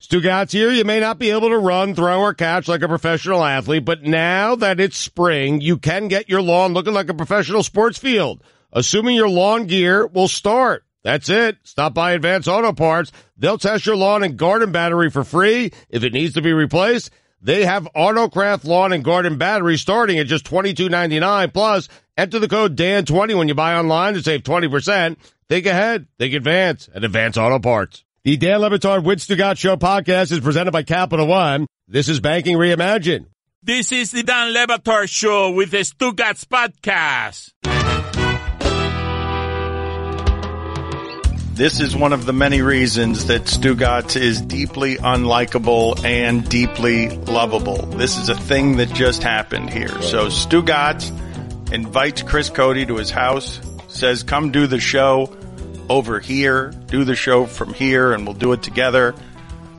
Stugotz here. You may not be able to run, throw, or catch like a professional athlete, but now that it's spring, you can get your lawn looking like a professional sports field. Assuming your lawn gear will start. That's it. Stop by Advance Auto Parts. They'll test your lawn and garden battery for free. If it needs to be replaced, they have Autocraft lawn and garden battery starting at just $22.99. Plus, enter the code DAN20 when you buy online to save 20%. Think ahead. Think advance at Advance Auto Parts. The Dan Le Batard Win Stugotz Show podcast is presented by Capital One. This is Banking Reimagined. This is the Dan Le Batard Show with the Stugotz Podcast. This is one of the many reasons that Stugotz is deeply unlikable and deeply lovable. This is a thing that just happened here. So Stugotz invites Chris Cody to his house, says, come do the show over here, do the show from here, and we'll do it together.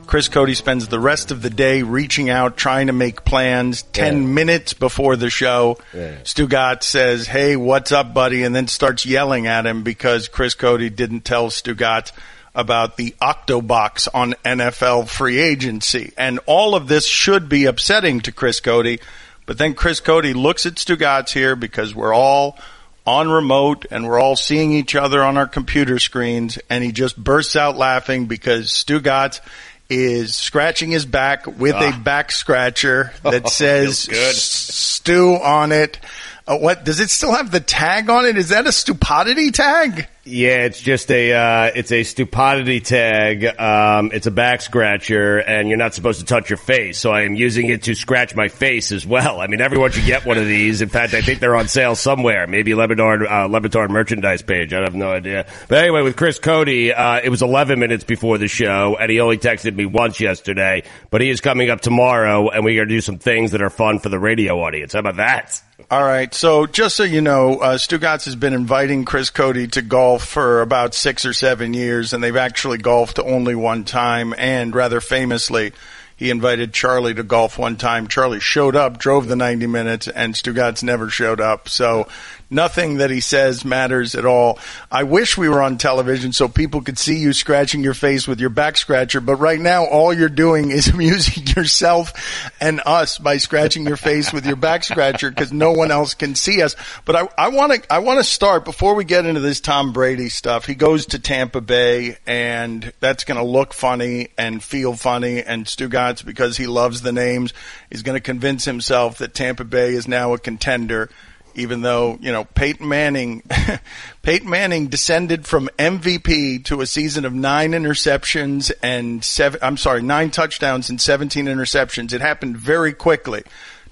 Chris Cody spends the rest of the day reaching out, trying to make plans. Ten Yeah. minutes before the show, Yeah. Stugotz says, "Hey, what's up, buddy?" and then starts yelling at him because Chris Cody didn't tell Stugotz about the Octobox on NFL free agency. And all of this should be upsetting to Chris Cody. but then Chris Cody looks at Stugotz here because we're all on remote and we're all seeing each other on our computer screens and he just bursts out laughing because Stugotz is scratching his back with a back scratcher that says good. stew on it. Uh, what does it still have the tag on it? Is that a stupidity tag? Yeah, it's just a uh, it's a stupidity tag. Um, it's a back scratcher, and you're not supposed to touch your face. So I am using it to scratch my face as well. I mean, everyone should get one of these. In fact, I think they're on sale somewhere. Maybe Le Batard uh, merchandise page. I have no idea. But anyway, with Chris Cody, uh, it was 11 minutes before the show, and he only texted me once yesterday. But he is coming up tomorrow, and we're going to do some things that are fun for the radio audience. How about that? All right. So just so you know, uh, Stugotz has been inviting Chris Cody to golf for about six or seven years, and they've actually golfed only one time. And rather famously, he invited Charlie to golf one time. Charlie showed up, drove the 90 minutes, and Stugotz never showed up. So nothing that he says matters at all. I wish we were on television so people could see you scratching your face with your back scratcher, but right now all you're doing is amusing yourself and us by scratching your face with your back scratcher because no one else can see us. But I, want to, I want to start before we get into this Tom Brady stuff. He goes to Tampa Bay and that's going to look funny and feel funny and Stugotz because he loves the names is going to convince himself that Tampa Bay is now a contender even though you know Peyton Manning, Peyton Manning descended from MVP to a season of nine interceptions and seven. I'm sorry, nine touchdowns and 17 interceptions. It happened very quickly.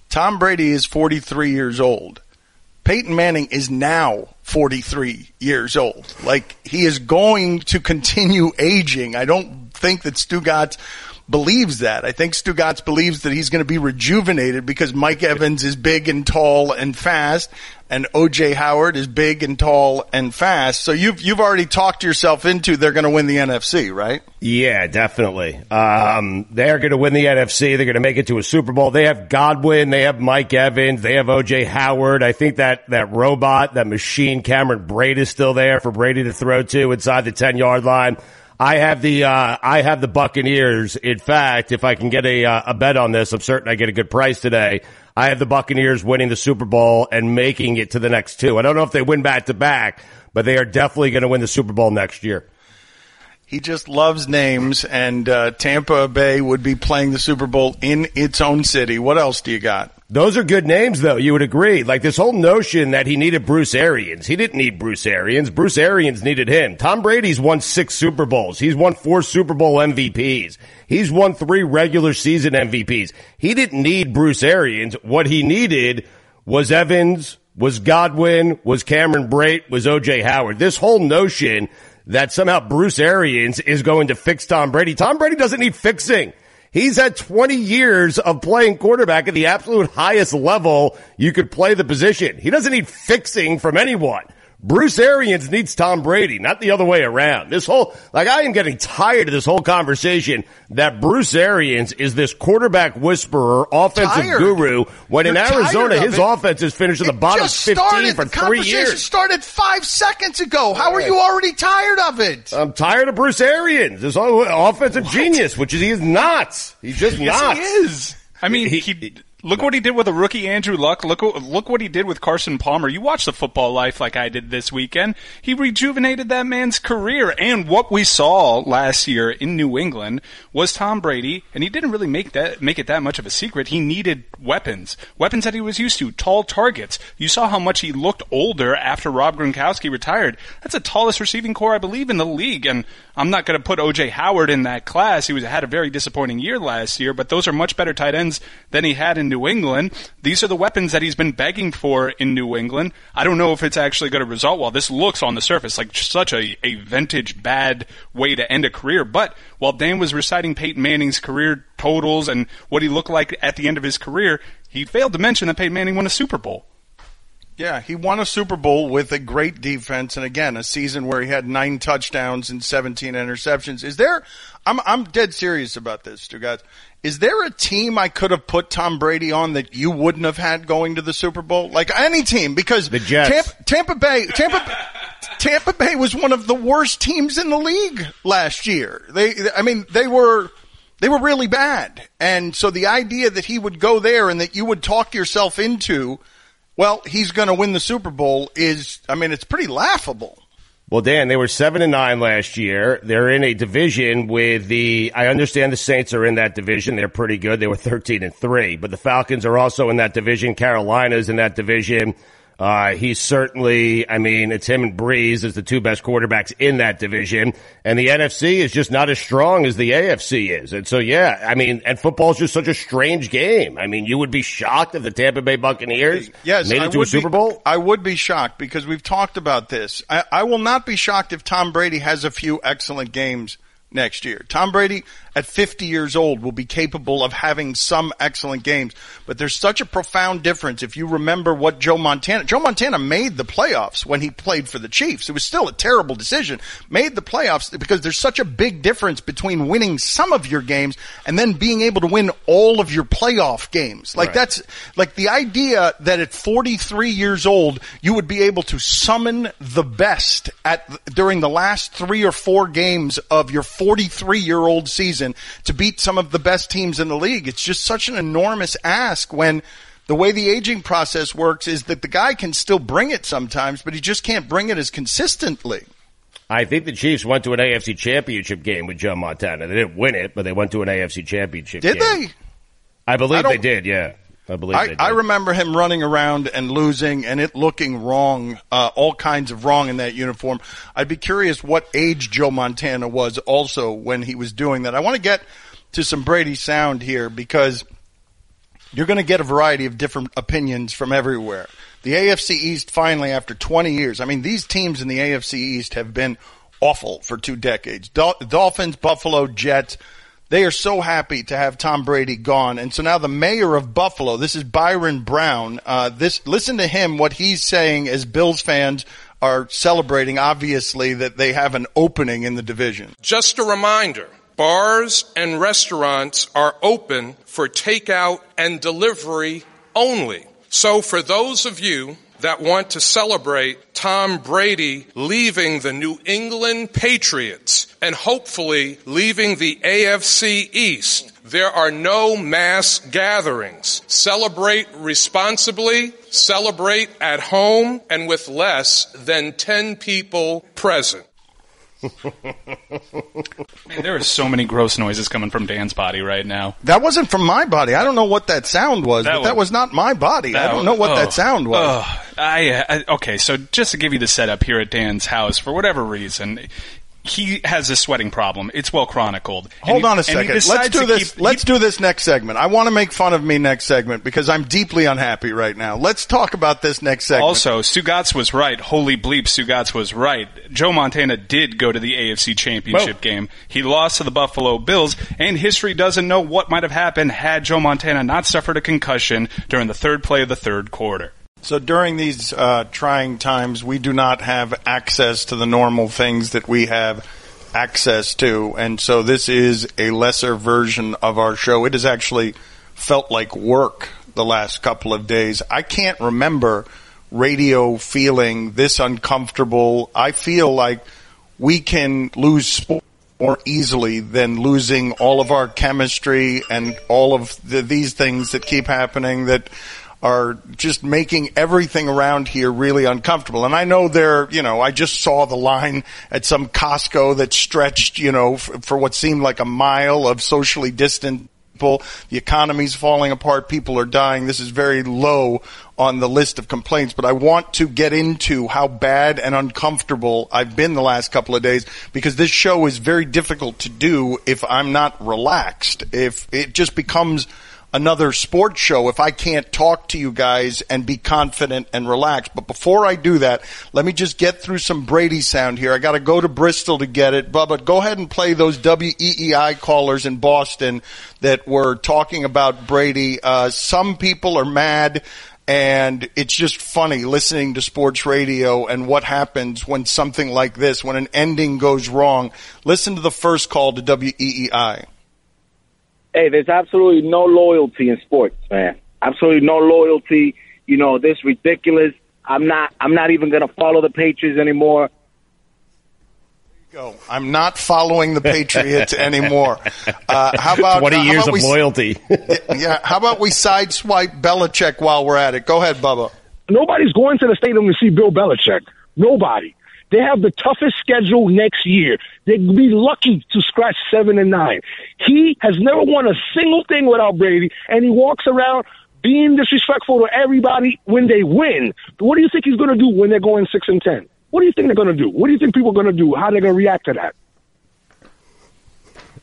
Tom Brady is 43 years old. Peyton Manning is now 43 years old. Like he is going to continue aging. I don't think that Stugotz believes that. I think Stugotz believes that he's going to be rejuvenated because Mike Evans is big and tall and fast, and OJ Howard is big and tall and fast. So you've you've already talked yourself into they're going to win the NFC, right? Yeah, definitely. Um, they are going to win the NFC. They're going to make it to a Super Bowl. They have Godwin. They have Mike Evans. They have OJ Howard. I think that, that robot, that machine, Cameron Brate is still there for Brady to throw to inside the 10 yard line. I have the, uh, I have the Buccaneers. In fact, if I can get a, uh, a bet on this, I'm certain I get a good price today. I have the Buccaneers winning the Super Bowl and making it to the next two. I don't know if they win back to back, but they are definitely going to win the Super Bowl next year. He just loves names, and uh, Tampa Bay would be playing the Super Bowl in its own city. What else do you got? Those are good names, though. You would agree. Like this whole notion that he needed Bruce Arians. He didn't need Bruce Arians. Bruce Arians needed him. Tom Brady's won six Super Bowls. He's won four Super Bowl MVPs. He's won three regular season MVPs. He didn't need Bruce Arians. What he needed was Evans, was Godwin, was Cameron Brate, was OJ Howard. This whole notion that somehow Bruce Arians is going to fix Tom Brady. Tom Brady doesn't need fixing. He's had 20 years of playing quarterback at the absolute highest level you could play the position. He doesn't need fixing from anyone. Bruce Arians needs Tom Brady, not the other way around. This whole, like, I am getting tired of this whole conversation that Bruce Arians is this quarterback whisperer, offensive Tired. guru, when in You're Arizona, of his it. offense has finished in the bottom just 15 started, for the three conversation years. started five seconds ago. How are you already tired of it? I'm tired of Bruce Arians, this whole offensive genius, which is, he is not. He's just not. He is. I mean, He- he, look what he did with a rookie Andrew Luck. Look what- look what he did with Carson Palmer. You watched the football life like I did this weekend. He rejuvenated that man's career. And what we saw last year in New England was Tom Brady, and he didn't really make that make it that much of a secret. He needed weapons, weapons that he was used to, tall targets. You saw how much he looked older after Rob Gronkowski retired. That's the tallest receiving corps I believe in the league, and I'm not going to put OJ Howard in that class. He was had a very disappointing year last year, but those are much better tight ends than he had in New England. These are the weapons that he's been begging for in New England. I don't know if it's actually going to result well. This looks on the surface like such a, a vintage bad way to end a career, but while Dan was reciting Peyton Manning's career totals and what he looked like at the end of his career, he failed to mention that Peyton Manning won a Super Bowl. Yeah, he won a Super Bowl with a great defense, and again, a season where he had nine touchdowns and 17 interceptions. Is there? I'm I'm dead serious about this, two guys. Is there a team I could have put Tom Brady on that you wouldn't have had going to the Super Bowl? Like any team, because The Jets. Tampa, Tampa Bay, Tampa, Tampa Bay was one of the worst teams in the league last year. They, I mean, they were. They were really bad. And so the idea that he would go there and that you would talk yourself into, well, he's going to win the Super Bowl is, I mean, it's pretty laughable. Well, Dan, they were seven and nine last year. They're in a division with the. I understand the Saints are in that division. They're pretty good. They were thirteen and three, but the Falcons are also in that division. Carolina's in that division. Uh, he's certainly. I mean, it's him and Brees as the two best quarterbacks in that division, and the NFC is just not as strong as the AFC is. And so, yeah, I mean, and football's just such a strange game. I mean, you would be shocked if the Tampa Bay Buccaneers Yes, made I it to a Super be, Bowl. I would be shocked because we've talked about this. I, I will not be shocked if Tom Brady has a few excellent games next year. Tom Brady at 50 years old will be capable of having some excellent games, but there's such a profound difference if you remember what Joe Montana, Joe Montana made the playoffs when he played for the Chiefs. It was still a terrible decision. Made the playoffs because there's such a big difference between winning some of your games and then being able to win all of your playoff games. Like Right. that's like the idea that at 43 years old you would be able to summon the best at during the last 3 or 4 games of your 43 year old season to beat some of the best teams in the league. It's just such an enormous ask when the way the aging process works is that the guy can still bring it sometimes, but he just can't bring it as consistently. I think the Chiefs went to an AFC championship game with Joe Montana. They didn't win it, but they went to an AFC championship game. Did game. they? I believe I they did, yeah. I believe I. I remember him running around and losing and it looking wrong, uh, all kinds of wrong in that uniform. I'd be curious what age Joe Montana was also when he was doing that. I want to get to some Brady sound here because you're going to get a variety of different opinions from everywhere. The AFC East finally, after 20 years, I mean, these teams in the AFC East have been awful for two decades. Dol- Dolphins, Buffalo, Jets, they are so happy to have Tom Brady gone. And so now the mayor of Buffalo, this is Byron Brown, uh, this, listen to him, what he's saying as Bills fans are celebrating, obviously, that they have an opening in the division. Just a reminder bars and restaurants are open for takeout and delivery only. So, for those of you that want to celebrate Tom Brady leaving the New England Patriots and hopefully leaving the AFC East, there are no mass gatherings. Celebrate responsibly, celebrate at home, and with less than 10 people present. Man, there are so many gross noises coming from Dan's body right now. That wasn't from my body. I don't know what that sound was, That but that was- was not my body. I don't know what oh, that sound was. oh, I, uh, I okay, so just to give you the setup here at Dan's house, for whatever reason, he has a sweating problem. It's well chronicled. Hold he- on a second. Let's do this. keep- let's he- do this next segment. I want to make fun of me next segment because I'm deeply unhappy right now. Let's talk about this next segment. Also, Stugotz was right. Holy bleep, Stugotz was right. Joe Montana did go to the AFC Championship Whoa. game. He lost to the Buffalo Bills, and history doesn't know what might have happened had Joe Montana not suffered a concussion during the third play of the third quarter. So during these uh, trying times, we do not have access to the normal things that we have access to, and so this is a lesser version of our show. It has actually felt like work the last couple of days. I can't remember radio feeling this uncomfortable. I feel like we can lose sport more easily than losing all of our chemistry and all of the, these things that keep happening that are just making everything around here really uncomfortable. And I know there, you know, I just saw the line at some Costco that stretched, you know, for, for what seemed like a mile of socially distant people. The economy's falling apart. People are dying. This is very low on the list of complaints, but I want to get into how bad and uncomfortable I've been the last couple of days because this show is very difficult to do if I'm not relaxed. If it just becomes another sports show if I can't talk to you guys and be confident and relaxed. But before I do that, let me just get through some Brady sound here. I got to go to Bristol to get it. Bubba, go ahead and play those WEEI callers in Boston that were talking about Brady. Uh, some people are mad. And it's just funny listening to sports radio and what happens when something like this, when an ending goes wrong. Listen to the first call to WEEI hey, there's absolutely no loyalty in sports, man. Absolutely no loyalty. You know, this ridiculous. I'm not. I'm not even going to follow the Patriots anymore. Go. I'm not following the Patriots anymore. Uh, how about twenty uh, years about of we, loyalty? yeah. How about we sideswipe Belichick while we're at it? Go ahead, Bubba. Nobody's going to the stadium to see Bill Belichick. Nobody. They have the toughest schedule next year. They'd be lucky to scratch seven and nine. He has never won a single thing without Brady, and he walks around being disrespectful to everybody when they win. What do you think he's going to do when they're going six and ten? What do you think they're going to do? What do you think people are going to do? How are they going to react to that?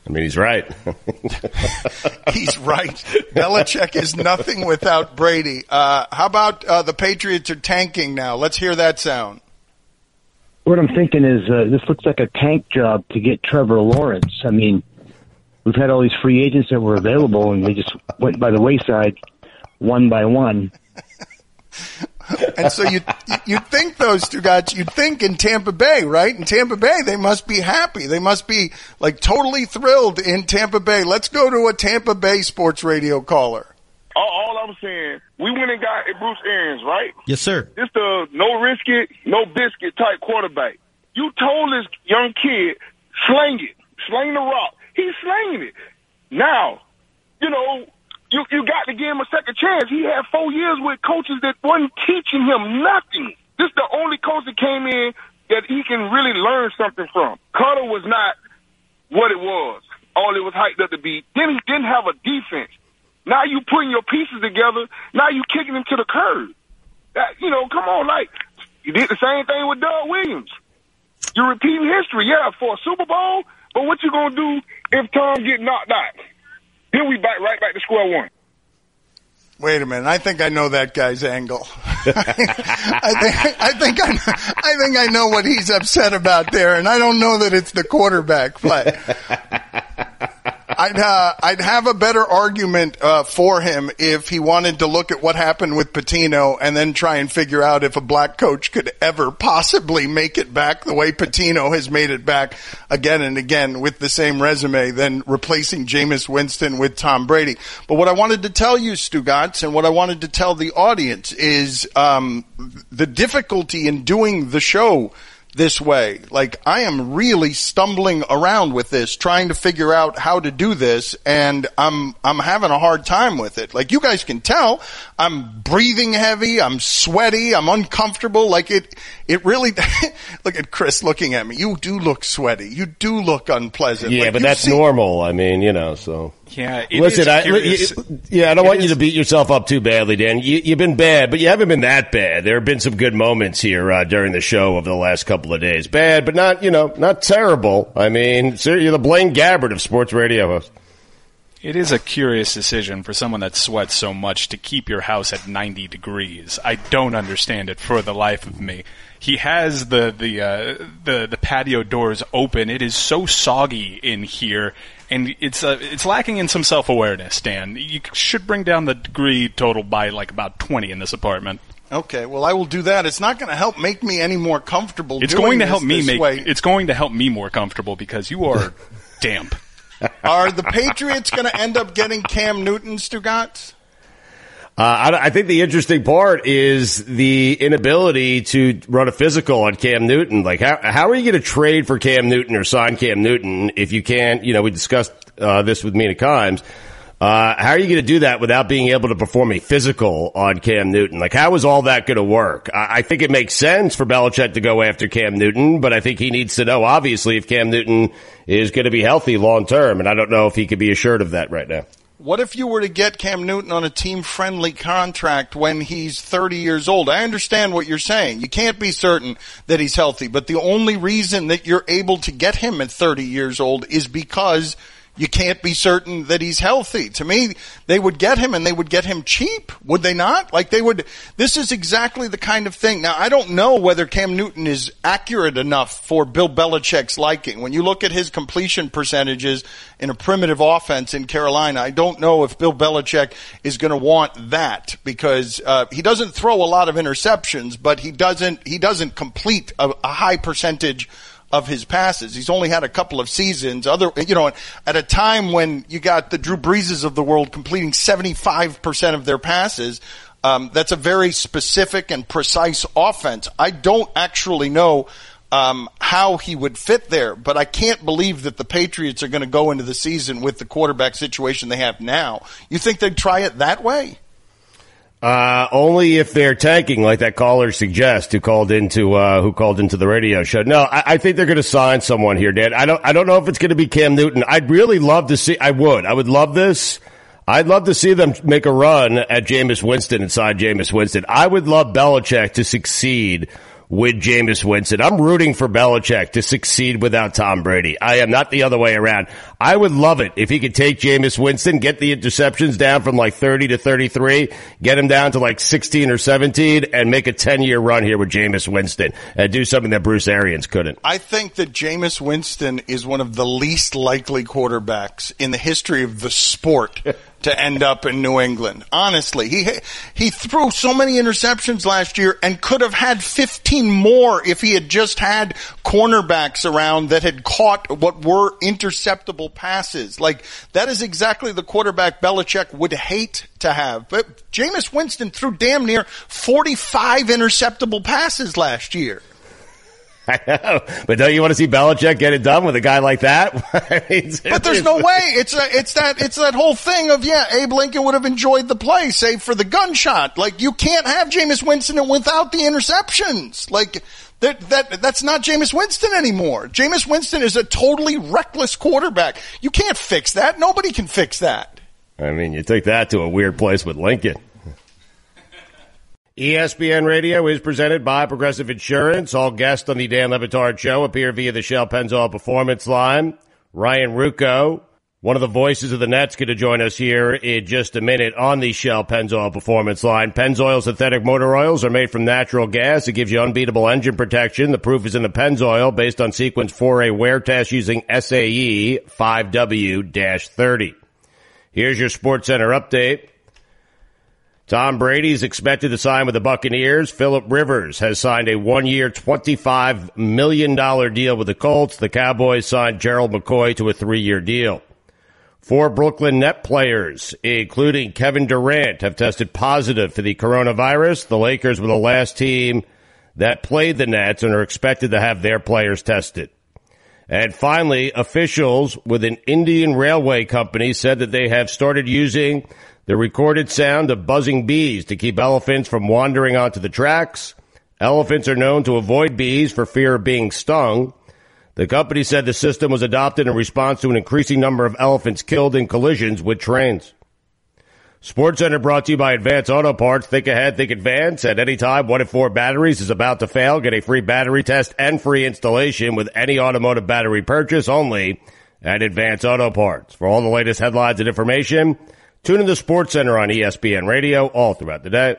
I mean, he's right. he's right. Belichick is nothing without Brady. Uh, how about uh, the Patriots are tanking now? Let's hear that sound what I'm thinking is uh, this looks like a tank job to get Trevor Lawrence. I mean, we've had all these free agents that were available, and they just went by the wayside one by one. and so you you think those two guys you'd think in Tampa Bay, right? In Tampa Bay, they must be happy. They must be like totally thrilled in Tampa Bay. Let's go to a Tampa Bay sports radio caller. All, all I'm saying, we went and got Bruce Arians, right? Yes, sir. This the no risk it, no biscuit type quarterback. You told this young kid, sling it, sling the rock. He's slinging it. Now, you know, you you got to give him a second chance. He had four years with coaches that wasn't teaching him nothing. This is the only coach that came in that he can really learn something from. Koetter was not what it was. All it was hyped up to be. Then he didn't have a defense. Now you putting your pieces together. Now you kicking him to the curb. That, you know, come on, like you did the same thing with Doug Williams. You're repeating history, yeah, for a Super Bowl. But what you gonna do if Tom get knocked out? Then we back right back to square one. Wait a minute. I think I know that guy's angle. I think I think I, I think I know what he's upset about there, and I don't know that it's the quarterback play. I'd uh, I'd have a better argument uh, for him if he wanted to look at what happened with Pitino and then try and figure out if a black coach could ever possibly make it back the way Pitino has made it back again and again with the same resume, than replacing Jameis Winston with Tom Brady. But what I wanted to tell you, Stugotz, and what I wanted to tell the audience is um, the difficulty in doing the show this way. Like I am really stumbling around with this, trying to figure out how to do this, and I'm I'm having a hard time with it. Like you guys can tell, I'm breathing heavy, I'm sweaty, I'm uncomfortable. Like it it really look at Chris looking at me. You do look sweaty. You do look unpleasant. Yeah, like but that's normal. I mean, you know, so yeah. Listen, I, yeah, I don't it want is, you to beat yourself up too badly, Dan. You, have been bad, but you haven't been that bad. There have been some good moments here uh, during the show over the last couple of days. Bad, but not you know not terrible. I mean, you're the Blaine Gabbert of sports radio hosts. It is a curious decision for someone that sweats so much to keep your house at 90 degrees. I don't understand it for the life of me. He has the the uh, the the patio doors open. It is so soggy in here, and it's uh, it's lacking in some self awareness. Dan, you should bring down the degree total by like about 20 in this apartment. Okay, well, I will do that. It's not going to help make me any more comfortable. It's doing going to this help me make way. it's going to help me more comfortable because you are damp. Are the Patriots going to end up getting Cam Newton, Stugotz? Uh, I, I think the interesting part is the inability to run a physical on Cam Newton. Like, how, how are you going to trade for Cam Newton or sign Cam Newton if you can't? You know, we discussed uh, this with Mina Kimes. Uh, how are you going to do that without being able to perform a physical on Cam Newton? Like, how is all that going to work? I, I think it makes sense for Belichick to go after Cam Newton, but I think he needs to know, obviously, if Cam Newton is going to be healthy long term, and I don't know if he could be assured of that right now. What if you were to get Cam Newton on a team friendly contract when he's 30 years old? I understand what you're saying. You can't be certain that he's healthy, but the only reason that you're able to get him at 30 years old is because you can't be certain that he's healthy. To me, they would get him and they would get him cheap, would they not? Like they would, this is exactly the kind of thing. Now, I don't know whether Cam Newton is accurate enough for Bill Belichick's liking. When you look at his completion percentages in a primitive offense in Carolina, I don't know if Bill Belichick is going to want that because uh, he doesn't throw a lot of interceptions, but he doesn't, he doesn't complete a, a high percentage of his passes. He's only had a couple of seasons. Other, you know, at a time when you got the Drew Breeses of the world completing 75% of their passes, um, that's a very specific and precise offense. I don't actually know um, how he would fit there, but I can't believe that the Patriots are going to go into the season with the quarterback situation they have now. You think they'd try it that way? Uh, only if they're tanking, like that caller suggests, who called into uh, who called into the radio show. No, I, I think they're going to sign someone here, Dan. I don't. I don't know if it's going to be Cam Newton. I'd really love to see. I would. I would love this. I'd love to see them make a run at Jameis Winston and sign Jameis Winston. I would love Belichick to succeed with Jameis Winston. I'm rooting for Belichick to succeed without Tom Brady. I am not the other way around. I would love it if he could take Jameis Winston, get the interceptions down from like 30 to 33, get him down to like 16 or 17, and make a 10 year run here with Jameis Winston and do something that Bruce Arians couldn't. I think that Jameis Winston is one of the least likely quarterbacks in the history of the sport to end up in New England. Honestly, he he threw so many interceptions last year and could have had 15 more if he had just had cornerbacks around that had caught what were interceptable passes. Like that is exactly the quarterback Belichick would hate to have. But Jameis Winston threw damn near 45 interceptable passes last year. I know, but don't you want to see Belichick get it done with a guy like that? I mean, But there's no way. It's a, it's that it's that whole thing of yeah, Abe Lincoln would have enjoyed the play, save for the gunshot. Like you can't have Jameis Winston without the interceptions. Like that that that's not Jameis Winston anymore. Jameis Winston is a totally reckless quarterback. You can't fix that. Nobody can fix that. I mean, you take that to a weird place with Lincoln. ESPN Radio is presented by Progressive Insurance. All guests on the Dan Le Batard Show appear via the Shell Pennzoil Performance Line. Ryan Ruocco, one of the voices of the Nets, going to join us here in just a minute on the Shell Pennzoil Performance Line. Pennzoil synthetic motor oils are made from natural gas. It gives you unbeatable engine protection. The proof is in the Pennzoil based on sequence 4A wear test using SAE 5W-30. Here's your Sports Center update. Tom Brady is expected to sign with the Buccaneers. Philip Rivers has signed a one-year, $25 million deal with the Colts. The Cowboys signed Gerald McCoy to a three-year deal. Four Brooklyn Net players, including Kevin Durant, have tested positive for the coronavirus. The Lakers were the last team that played the Nets and are expected to have their players tested. And finally, officials with an Indian railway company said that they have started using the recorded sound of buzzing bees to keep elephants from wandering onto the tracks. Elephants are known to avoid bees for fear of being stung. The company said the system was adopted in response to an increasing number of elephants killed in collisions with trains. Sports Center brought to you by Advance Auto Parts. Think ahead, think advance. At any time, one in four batteries is about to fail. Get a free battery test and free installation with any automotive battery purchase only at Advance Auto Parts. For all the latest headlines and information, tune in to Sports Center on ESPN Radio all throughout the day.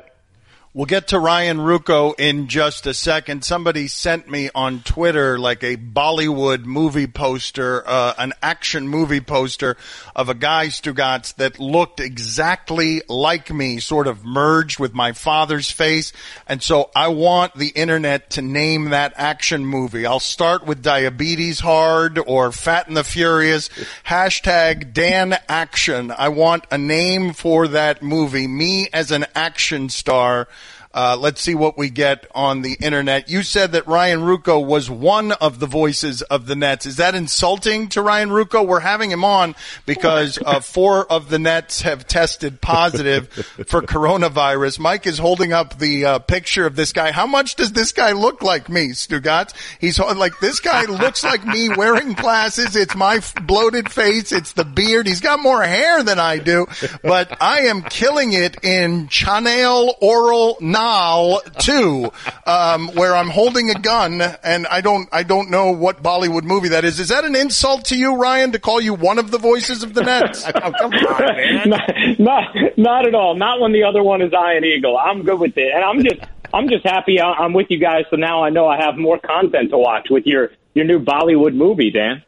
We'll get to Ryan Ruocco in just a second. Somebody sent me on Twitter like a Bollywood movie poster, uh, an action movie poster of a guy, Stugotz, that looked exactly like me, sort of merged with my father's face. And so I want the internet to name that action movie. I'll start with Diabetes Hard or Fat and the Furious. Hashtag Dan Action. I want a name for that movie. Me as an action star. Uh, let's see what we get on the internet. You said that Ryan Ruocco was one of the voices of the Nets. Is that insulting to Ryan Ruocco? We're having him on because uh, four of the Nets have tested positive for coronavirus. Mike is holding up the uh, picture of this guy. How much does this guy look like me, Stugotz? He's like this guy looks like me wearing glasses. It's my f- bloated face. It's the beard. He's got more hair than I do, but I am killing it in Chanel Oral Nal 2, um, where I'm holding a gun and I don't, I don't know what Bollywood movie that is. Is that an insult to you, Ryan, to call you one of the voices of the Nets? Oh, come on, man. not, not, not at all. Not when the other one is Ian Eagle. I'm good with it, and I'm just, I'm just happy I- I'm with you guys. So now I know I have more content to watch with your your new Bollywood movie, Dan.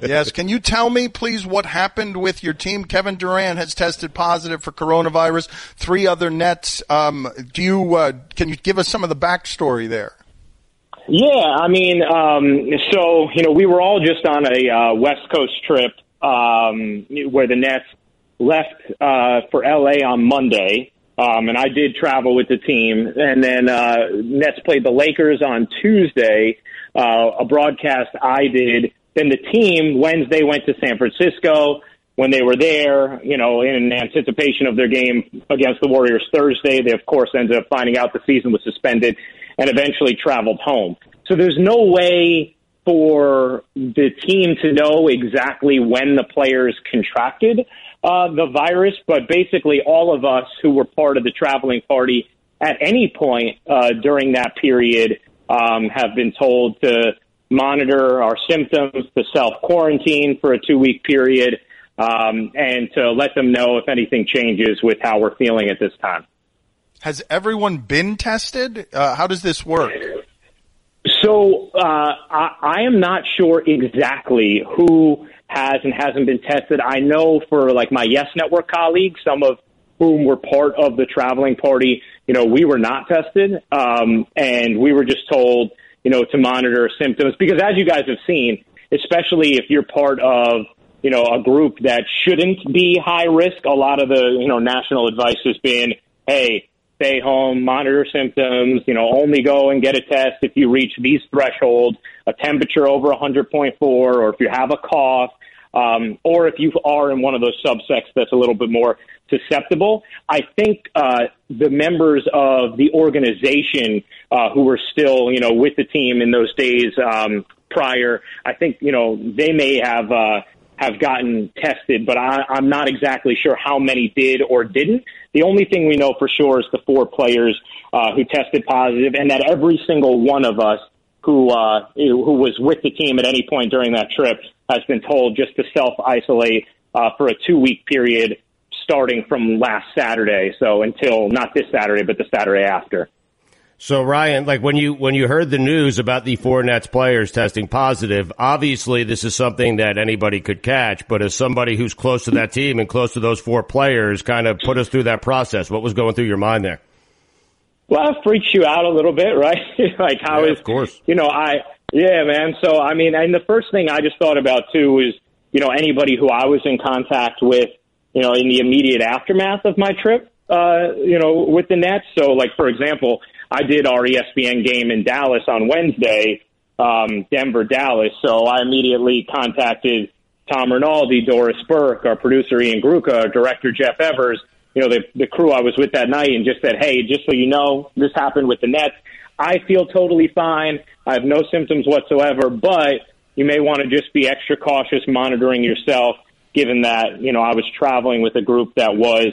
Yes. Can you tell me, please, what happened with your team? Kevin Durant has tested positive for coronavirus. Three other Nets. Um, do you uh, can you give us some of the backstory there? Yeah, I mean, um, so you know, we were all just on a uh, West Coast trip um, where the Nets left uh, for LA on Monday, um, and I did travel with the team. And then uh, Nets played the Lakers on Tuesday, uh, a broadcast I did. Then the team Wednesday went to San Francisco. When they were there, you know, in anticipation of their game against the Warriors Thursday, they of course ended up finding out the season was suspended and eventually traveled home. So there's no way for the team to know exactly when the players contracted uh, the virus, but basically all of us who were part of the traveling party at any point uh, during that period um, have been told to monitor our symptoms, to self quarantine for a two week period, um, and to let them know if anything changes with how we're feeling at this time. Has everyone been tested? Uh, how does this work? So uh, I, I am not sure exactly who has and hasn't been tested. I know for like my Yes Network colleagues, some of whom were part of the traveling party, you know, we were not tested, um, and we were just told, you know, to monitor symptoms. Because as you guys have seen, especially if you're part of you know a group that shouldn't be high risk, a lot of the you know national advice has been, hey, stay home, monitor symptoms, you know, only go and get a test if you reach these thresholds, a temperature over 100.4, or if you have a cough, um, or if you are in one of those subsects that's a little bit more susceptible. I think uh, the members of the organization uh, who were still, you know, with the team in those days um, prior, I think, you know, they may have. Uh, have gotten tested, but I, I'm not exactly sure how many did or didn't. The only thing we know for sure is the four players uh, who tested positive, and that every single one of us who uh, who was with the team at any point during that trip has been told just to self isolate uh, for a two week period starting from last Saturday. So until not this Saturday, but the Saturday after. So Ryan, like when you when you heard the news about the four Nets players testing positive, obviously this is something that anybody could catch. But as somebody who's close to that team and close to those four players, kind of put us through that process. What was going through your mind there? Well, it freaks you out a little bit, right? like how Yeah, is of course. you know I yeah man. So I mean, and the first thing I just thought about too was you know anybody who I was in contact with, you know, in the immediate aftermath of my trip, uh, you know, with the Nets. So like for example, I did our ESPN game in Dallas on Wednesday, um, Denver Dallas. So I immediately contacted Tom Rinaldi, Doris Burke, our producer Ian Gruca, our director Jeff Evers, you know, the, the crew I was with that night and just said, hey, just so you know, this happened with the Nets. I feel totally fine. I have no symptoms whatsoever, but you may want to just be extra cautious monitoring yourself given that, you know, I was traveling with a group that was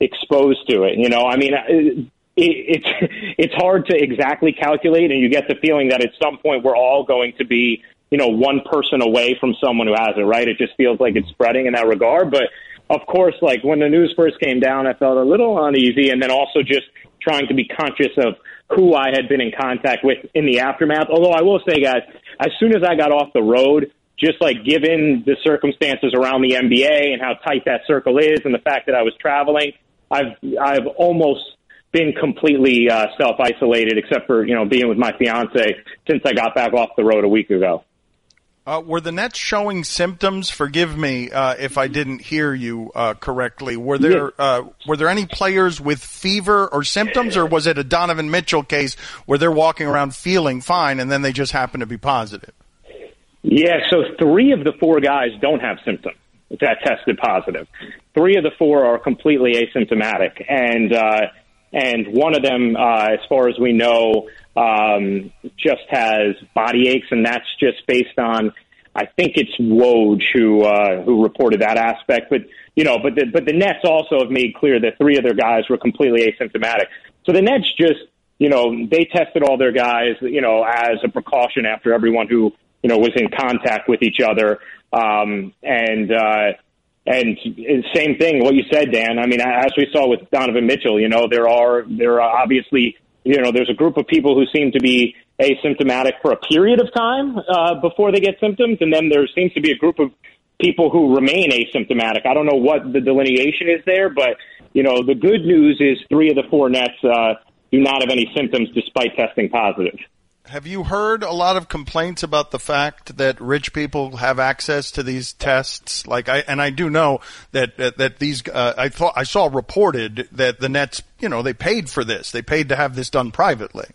exposed to it. You know, I mean, uh, it, it's it's hard to exactly calculate, and you get the feeling that at some point we're all going to be, you know, one person away from someone who has it. Right? It just feels like it's spreading in that regard. But of course, like when the news first came down, I felt a little uneasy, and then also just trying to be conscious of who I had been in contact with in the aftermath. Although I will say, guys, as soon as I got off the road, just like given the circumstances around the NBA and how tight that circle is, and the fact that I was traveling, I've I've almost been completely uh, self isolated, except for you know being with my fiance since I got back off the road a week ago. Uh, were the Nets showing symptoms? Forgive me uh, if I didn't hear you uh, correctly. Were there uh, were there any players with fever or symptoms, or was it a Donovan Mitchell case where they're walking around feeling fine and then they just happen to be positive? Yeah, so three of the four guys don't have symptoms that tested positive. Three of the four are completely asymptomatic, and uh, and one of them, uh, as far as we know, um, just has body aches, and that's just based on. I think it's Woj who uh, who reported that aspect, but you know, but the but the Nets also have made clear that three of their guys were completely asymptomatic. So the Nets just you know they tested all their guys you know as a precaution after everyone who you know was in contact with each other, um, and uh, and same thing what you said, Dan. I mean, as we saw with Donovan Mitchell, you know there are there are obviously you know, there's a group of people who seem to be asymptomatic for a period of time uh, before they get symptoms, and then there seems to be a group of people who remain asymptomatic. I don't know what the delineation is there, but you know, the good news is three of the four Nets uh, do not have any symptoms despite testing positive. Have you heard a lot of complaints about the fact that rich people have access to these tests? Like I and I do know that that, that these uh, I thought I saw reported that the Nets, you know, they paid for this. They paid to have this done privately.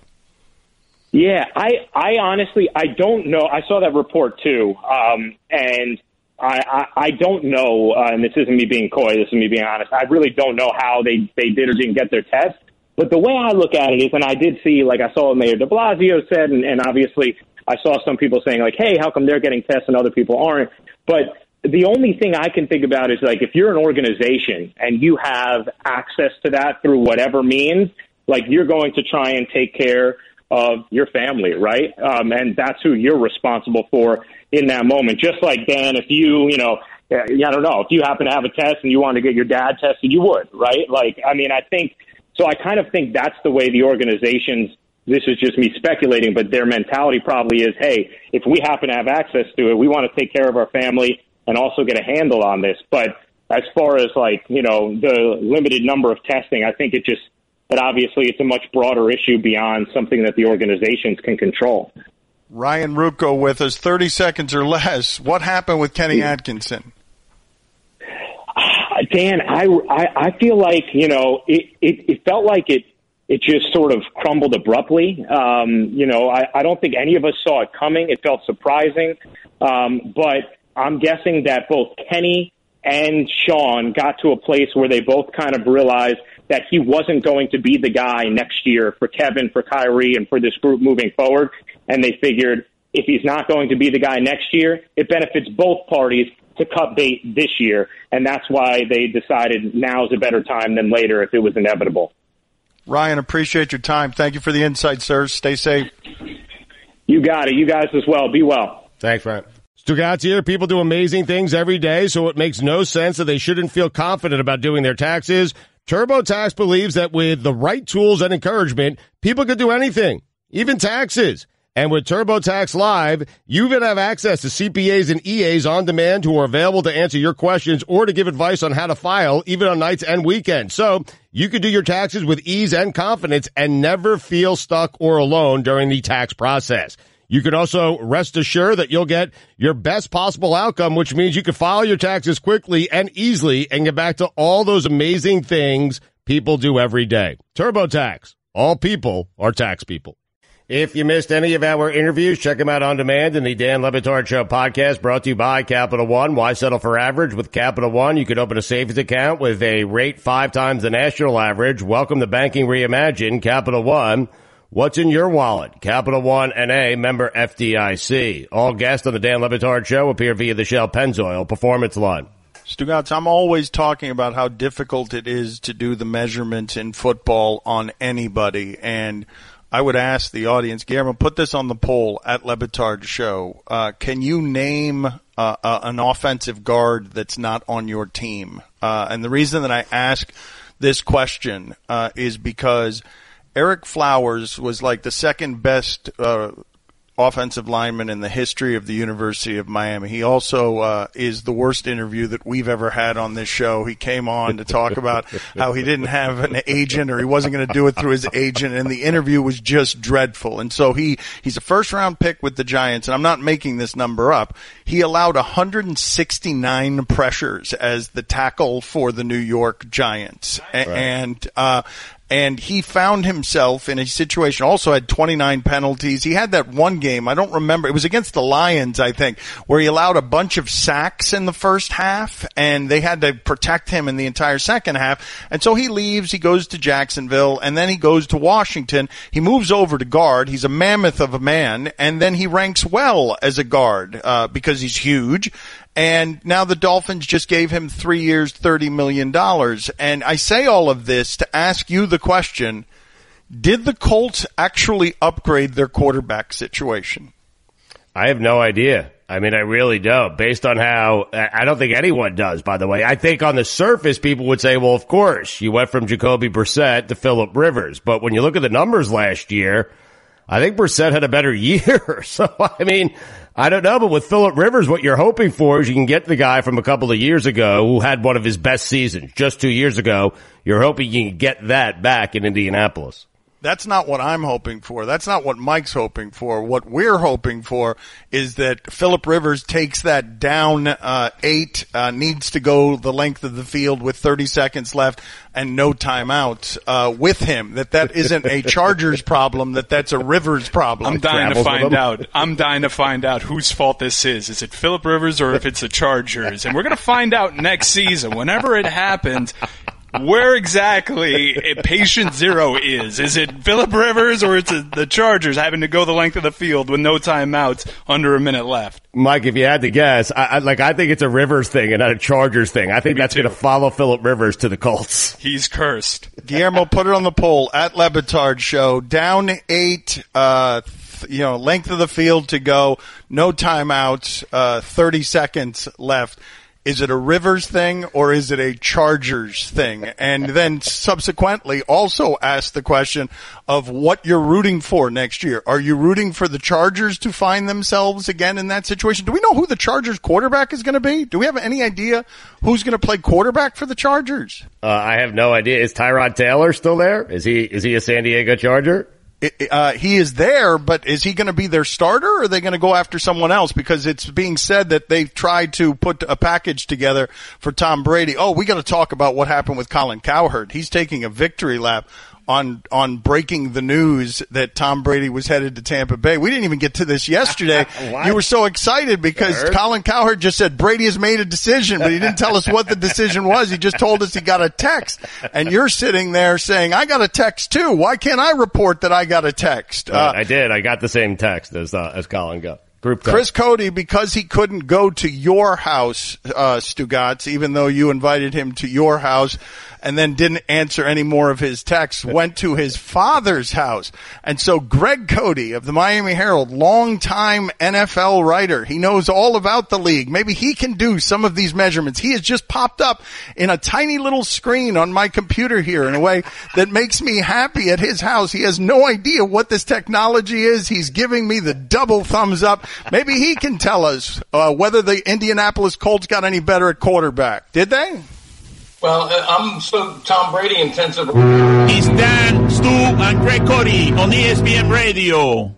Yeah, I I honestly I don't know. I saw that report too, um, and I, I I don't know. Uh, and this isn't me being coy. This is me being honest. I really don't know how they they did or didn't get their test. But the way I look at it is, and I did see, like I saw Mayor de Blasio said, and, and obviously I saw some people saying, like, hey, how come they're getting tests and other people aren't? But the only thing I can think about is, like, if you're an organization and you have access to that through whatever means, like, you're going to try and take care of your family, right? Um, and that's who you're responsible for in that moment. Just like, Dan, if you, you know, I don't know, if you happen to have a test and you want to get your dad tested, you would, right? Like, I mean, I think – so I kind of think that's the way the organizations, this is just me speculating, but their mentality probably is, hey, if we happen to have access to it, we want to take care of our family and also get a handle on this. But as far as like, you know, the limited number of testing, I think it just, but obviously it's a much broader issue beyond something that the organizations can control. Ryan Ruocco with us, 30 seconds or less. What happened with Kenny Atkinson? Dan, I, I, I feel like, you know, it, it, it felt like it, it just sort of crumbled abruptly. Um, you know, I, I don't think any of us saw it coming. It felt surprising. Um, but I'm guessing that both Kenny and Sean got to a place where they both kind of realized that he wasn't going to be the guy next year for Kevin, for Kyrie, and for this group moving forward. And they figured if he's not going to be the guy next year, it benefits both parties to cut bait this year, and that's why they decided now is a better time than later if it was inevitable. Ryan, appreciate your time. Thank you for the insight, sir. Stay safe. You got it. You guys as well. Be well. Thanks, Ryan. Stugotz here. People do amazing things every day, so it makes no sense that they shouldn't feel confident about doing their taxes. TurboTax believes that with the right tools and encouragement, people could do anything, even taxes. And with TurboTax Live, you even have access to CPAs and EAs on demand who are available to answer your questions or to give advice on how to file, even on nights and weekends. So you can do your taxes with ease and confidence and never feel stuck or alone during the tax process. You can also rest assured that you'll get your best possible outcome, which means you can file your taxes quickly and easily and get back to all those amazing things people do every day. TurboTax. All people are tax people. If you missed any of our interviews, check them out on demand in the Dan Le Batard Show podcast brought to you by Capital One. Why settle for average? With Capital One, you can open a savings account with a rate five times the national average. Welcome to Banking Reimagined. Capital One. What's in your wallet? Capital One NA member FDIC. All guests on the Dan Le Batard Show appear via the Shell Pennzoil Performance Line. Stugotz, I'm always talking about how difficult it is to do the measurements in football on anybody. And I would ask the audience, Guillermo, put this on the poll at Le Batard Show. Uh, can you name uh, uh, an offensive guard that's not on your team? Uh, and the reason that I ask this question uh, is because Ereck Flowers was like the second best uh, offensive lineman in the history of the University of Miami. He also uh, is the worst interview that we've ever had on this show. He came on to talk about how he didn't have an agent or he wasn't going to do it through his agent, and the interview was just dreadful. And so he he's a first round pick with the Giants, and I'm not making this number up. He allowed 169 pressures as the tackle for the New York Giants, A- and uh, and he found himself in a situation also had 29 penalties. He had that one game, I don't remember, it was against the Lions, I think, where he allowed a bunch of sacks in the first half and they had to protect him in the entire second half. And so he leaves, he goes to Jacksonville and then he goes to Washington. He moves over to guard. He's a mammoth of a man and then he ranks well as a guard, uh, because he's huge. And now the Dolphins just gave him three years, $30 million. And I say all of this to ask you the question, did the Colts actually upgrade their quarterback situation? I have no idea. I mean, I really don't. Based on how, I don't think anyone does, by the way. I think on the surface, people would say, well, of course, you went from Jacoby Brissett to Philip Rivers. But when you look at the numbers last year, I think Brissett had a better year. So, I mean, I don't know, but with Philip Rivers, what you're hoping for is you can get the guy from a couple of years ago who had one of his best seasons just two years ago. You're hoping you can get that back in Indianapolis. That's not what I'm hoping for. That's not what Mike's hoping for. What we're hoping for is that Philip Rivers takes that down uh, eight, uh, needs to go the length of the field with 30 seconds left and no timeouts uh, with him. That that isn't a Chargers problem. That that's a Rivers problem. I'm dying to find out. I'm dying to find out whose fault this is. Is it Philip Rivers or if it's the Chargers? And we're going to find out next season. Whenever it happens, where exactly patient zero is. Is it Philip Rivers or is it the Chargers having to go the length of the field with no timeouts under a minute left? Mike, if you had to guess, I, I like I think it's a Rivers thing and not a Chargers thing. I think that's too. going to follow Philip Rivers to the Colts. He's cursed. Guillermo, put it on the poll at Le Batard Show. Down eight, uh, you know, length of the field to go, no timeouts, uh, 30 seconds left. Is it a Rivers thing or is it a Chargers thing? And then subsequently also ask the question of what you're rooting for next year. Are you rooting for the Chargers to find themselves again in that situation? Do we know who the Chargers quarterback is going to be? Do we have any idea who's going to play quarterback for the Chargers? Uh, I have no idea. Is Tyrod Taylor still there? Is he is he a San Diego Charger? Uh, he is there, but is he going to be their starter or are they going to go after someone else? Because it's being said that they've tried to put a package together for Tom Brady. Oh, we got to talk about what happened with Colin Cowherd. He's taking a victory lap on, on breaking the news that Tom Brady was headed to Tampa Bay. We didn't even get to this yesterday. You were so excited because? Colin Cowherd just said Brady has made a decision, but he didn't tell us what the decision was. He just told us he got a text. And you're sitting there saying, I got a text too. Why can't I report that I got a text? Uh, I did. I got the same text as uh, as Colin got. Group. Chris Cote, because he couldn't go to your house, uh, Stugotz, even though you invited him to your house and then didn't answer any more of his texts, went to his father's house. And so Greg Cote of the Miami Herald, longtime NFL writer, he knows all about the league. Maybe he can do some of these measurements. He has just popped up in a tiny little screen on my computer here in a way that makes me happy at his house. He has no idea what this technology is. He's giving me the double thumbs up. Maybe he can tell us uh, whether the Indianapolis Colts got any better at quarterback. Did they? Well, uh, I'm so Tom Brady intensive. It's Dan, Stu, and Greg Cote on ESPN Radio.